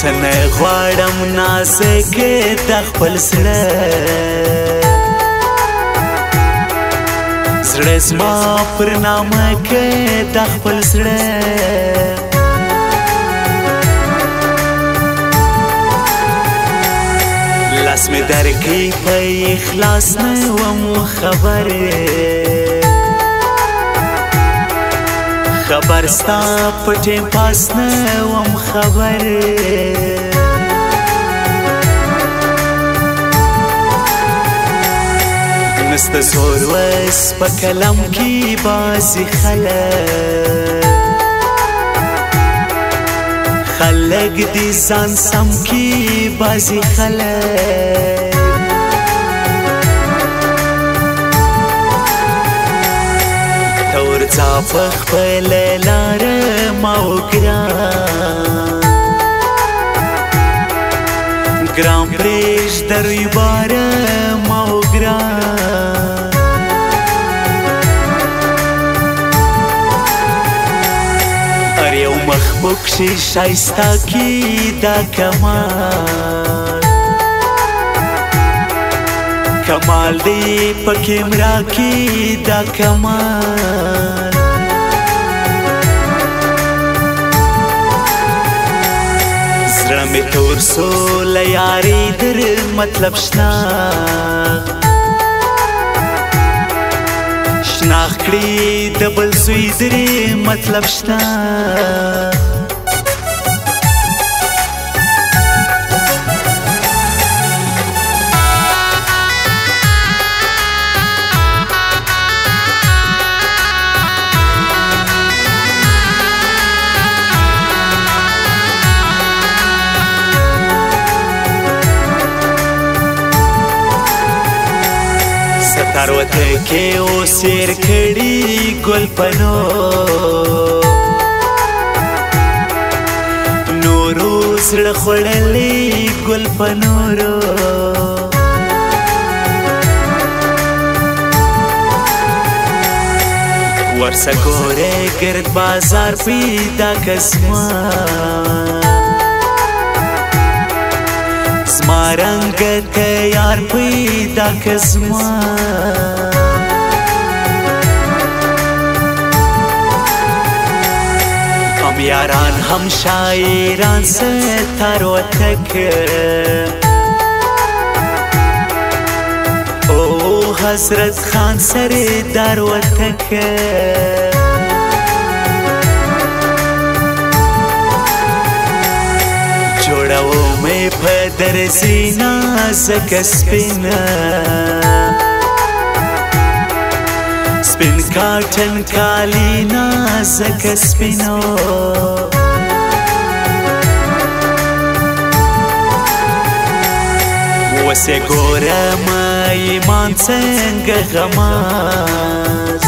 څنه غواړم نازکه د خپل سړه زړه زما پر نامه کې د خپل سړه لاس مې درکې په اخلاص نه وم خبره خبر ستا پټې پاس نه وم خبر نست زور وس په کلم کې بازي خلک خلک دي ځان سم کې بازي خلک په خپل لار مو ګران ګرام پرېش دروي بار مو ګران ار یو مخبوک شي شایستا کی دا کمال کمال دی په کیمرا کې کی دا کمال می تور سو لیاری در مطلب شنا شناخ کړی د بل سوی زری مطلب شنا کاروته کې او سیر کړي ګل پنو نورو سړ خړلې ګل پنورو ورسګوره ګرد بازار پیدا قسمه مرنگه تیار پیدا کزمان کم یاران هم شایران ستر و تکه او حضرت خان سر در و تکه جوڑا و در سینا زکه سپینا سپین کارتن کالینا زکه سپینو وسه ګورم ایمان څنګه غماس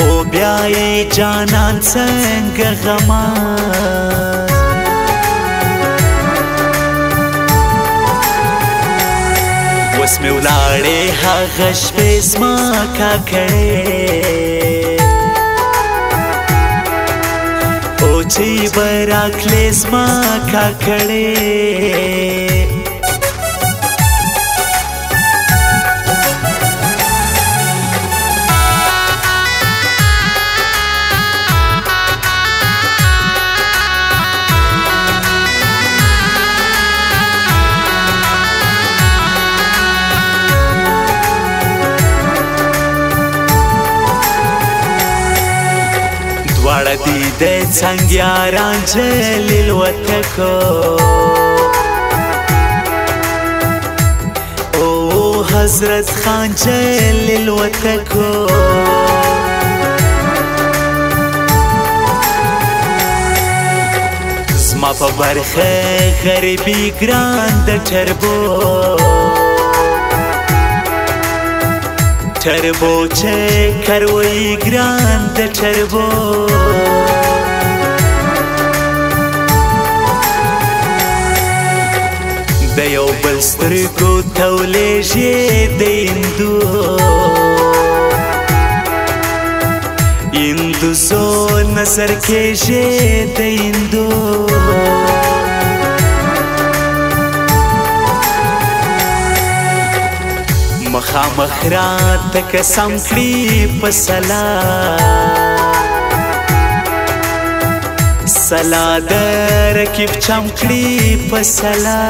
او بیا یې جانان څنګه غماس لاس می ولاړې هغه شپې زما کاکړې او چې براکلې زما کاکړې دې څنګه یاران جلیل وتکو او حضرت خان جلیل وتکو زما په برخه غریبي ګران د چربو ټربو چې کروي ګران د ټربو د یو بل سترګو تولې شي د اندو اندو زو نظر کې شي د اندو مخامخ را تک سم کړی په سلا سلا در کې چم کړی په سلا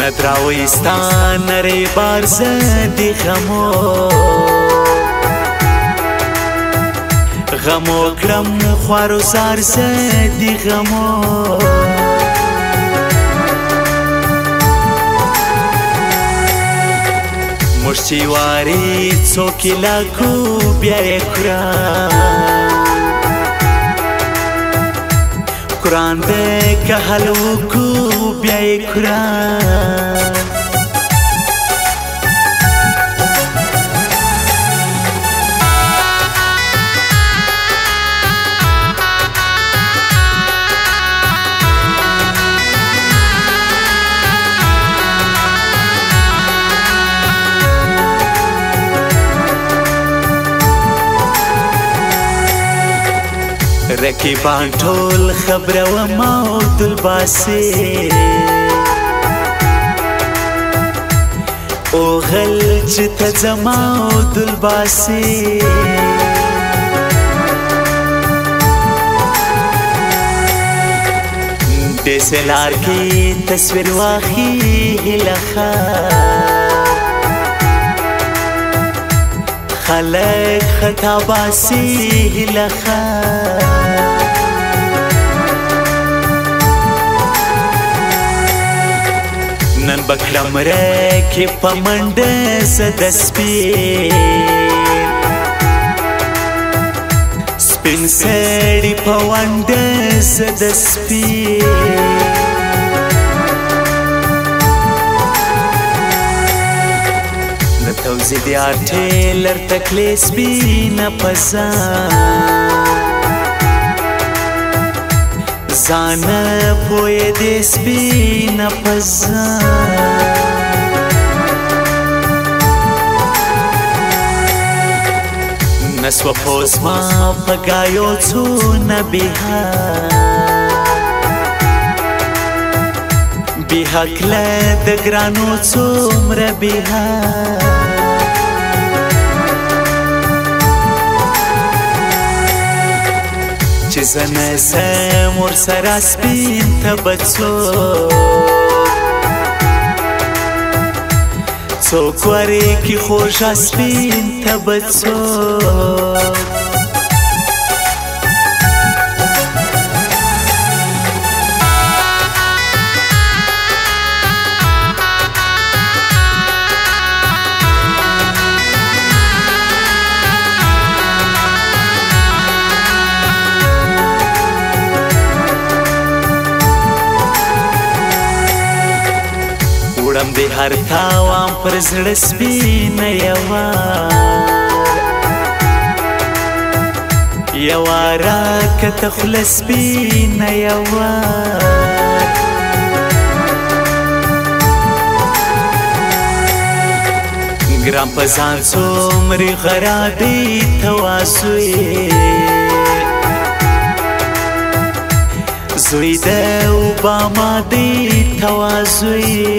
ندراوستان ری بارز دی غمو غمو کرم خوارو سار دی غمو مشتی واری څوک لکو بیا کرا قرآن دې که حل وکړو بیا کرا کې باټول خبره و ما او دلباسي او غل چې ته زما او دلباسي د سلار کې تصویر واخی هلخه خلق خطا باسی لخا بکړم رکه پمند سد سپین سپین سړی پوند سد سپین توزی دی آٹھے لر تکلیس بی نپسان ځان پوي دې سپین پزان نسو پوس ما پگایو چو نبیها بیها کله د ګرانو څومره بیها زنه سم ور سره سپین تبڅو څوک ورې کی خوش سپین تبڅو کړم دې هر تاوان پر زړه سپینه یوا یوا را کته خلص سپینه یوا ګرام پسان څومره خرابې تواسوي زوی د اوباما دی توازوی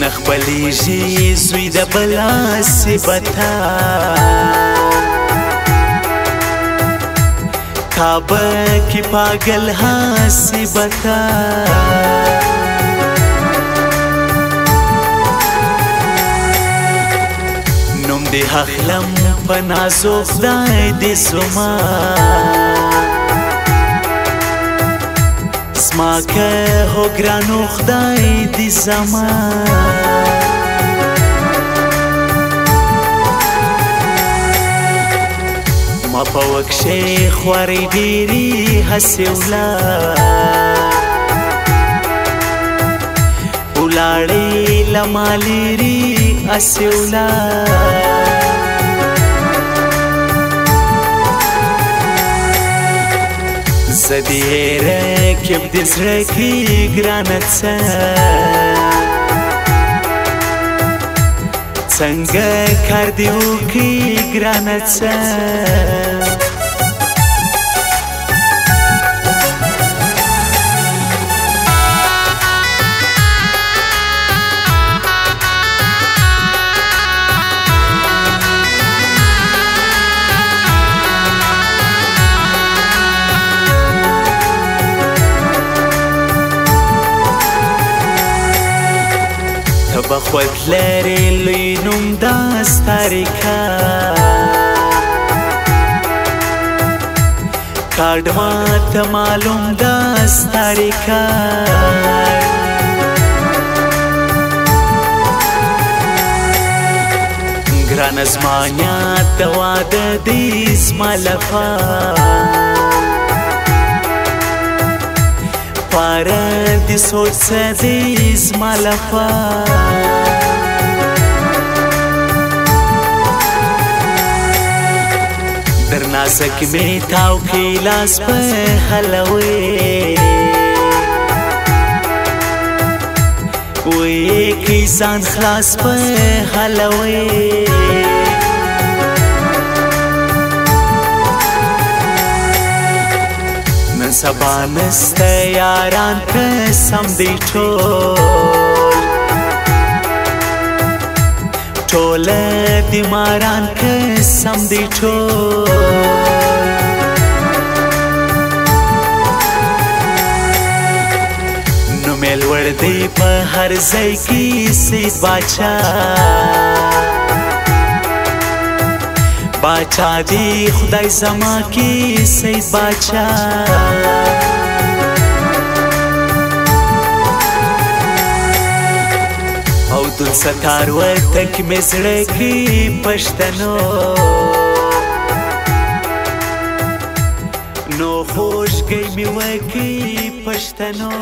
نخبلی جی زوی د بلا سبتا کابه کی پاگل ها سبتا د حخلم په نازو خدای دې سما سما که هو ګرانو خدای دې سما ما په وکشه خوري ډيري حسولا لاړې لماليري اسيولا زديره کې د سره کې ګرانت څنګه کار دیو کې ګرانت څنګه پټ لري لوی نوم د ستاریکا کارډ مات معلوم د ستاریکا ګران زمانیا توا د دې اسمالفا لپاره د سوچ سدي زما لپاره در نازک می تاو کی لاس په حلوي وې کی ځان خلاص په حلوي සබානස්ත යාරාන්ත සම්දිටෝ ටෝල දිමාරාන්ත සම්දිටෝ නුමෙල් වර්දී පහර සයිකී සිත් බාචා باچا دی خدای زما کی سید باچا او دل ستار و تک مزړه کی پښتنو نو خوش گئی می وکی پښتنو